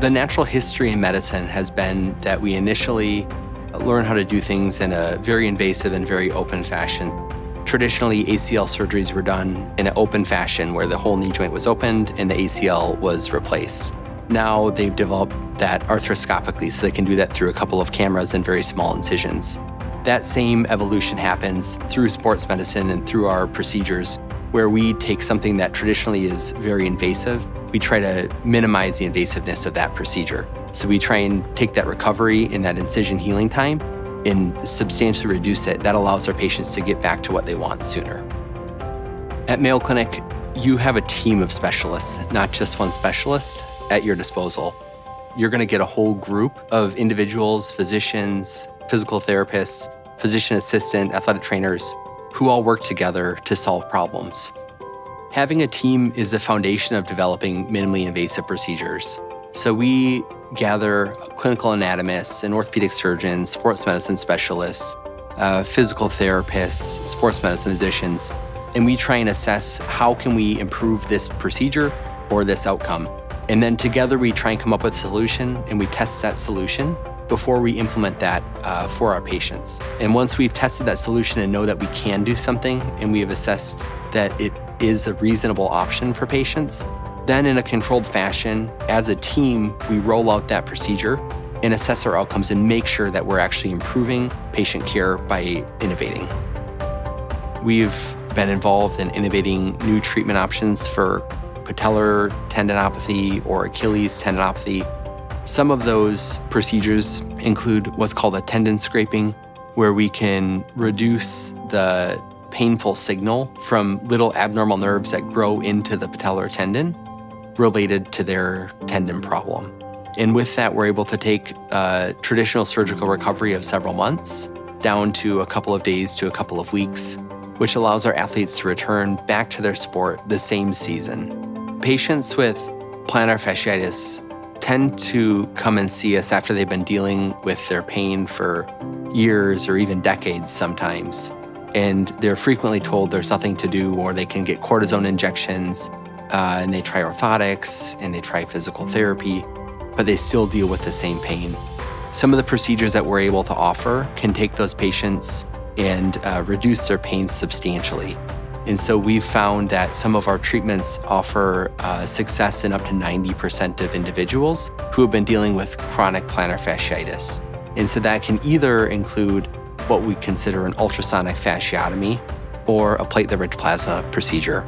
The natural history in medicine has been that we initially learn how to do things in a very invasive and very open fashion. Traditionally, ACL surgeries were done in an open fashion where the whole knee joint was opened and the ACL was replaced. Now they've developed that arthroscopically, so they can do that through a couple of cameras and very small incisions. That same evolution happens through sports medicine and through our procedures, where we take something that traditionally is very invasive, we try to minimize the invasiveness of that procedure. So we try and take that recovery and that incision healing time and substantially reduce it. That allows our patients to get back to what they want sooner. At Mayo Clinic, you have a team of specialists, not just one specialist, at your disposal. You're going to get a whole group of individuals, physicians, physical therapists, physician assistant, athletic trainers, who all work together to solve problems. Having a team is the foundation of developing minimally invasive procedures. So we gather clinical anatomists and orthopedic surgeons, sports medicine specialists, uh, physical therapists, sports medicine physicians, and we try and assess how can we improve this procedure or this outcome. And then together we try and come up with a solution and we test that solution before we implement that uh, for our patients. And once we've tested that solution and know that we can do something and we have assessed that it is a reasonable option for patients, then in a controlled fashion, as a team, we roll out that procedure and assess our outcomes and make sure that we're actually improving patient care by innovating. We've been involved in innovating new treatment options for patellar tendinopathy or Achilles tendinopathy some of those procedures include what's called a tendon scraping, where we can reduce the painful signal from little abnormal nerves that grow into the patellar tendon related to their tendon problem. And with that, we're able to take a traditional surgical recovery of several months down to a couple of days to a couple of weeks, which allows our athletes to return back to their sport the same season. Patients with plantar fasciitis tend to come and see us after they've been dealing with their pain for years or even decades sometimes. And they're frequently told there's nothing to do, or they can get cortisone injections, uh, and they try orthotics and they try physical therapy, but they still deal with the same pain. Some of the procedures that we're able to offer can take those patients and uh, reduce their pain substantially. And so we've found that some of our treatments offer uh, success in up to 90% of individuals who have been dealing with chronic plantar fasciitis. And so that can either include what we consider an ultrasonic fasciotomy or a platelet-rich plasma procedure.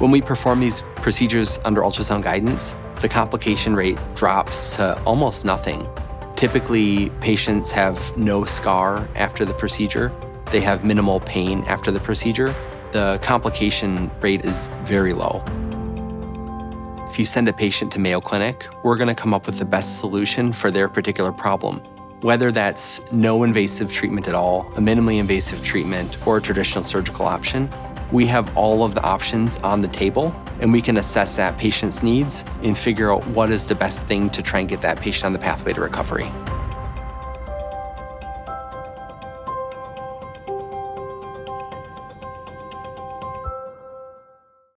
When we perform these procedures under ultrasound guidance, the complication rate drops to almost nothing. Typically, patients have no scar after the procedure. They have minimal pain after the procedure, the complication rate is very low. If you send a patient to Mayo Clinic, we're going to come up with the best solution for their particular problem. Whether that's no invasive treatment at all, a minimally invasive treatment, or a traditional surgical option, we have all of the options on the table and we can assess that patient's needs and figure out what is the best thing to try and get that patient on the pathway to recovery.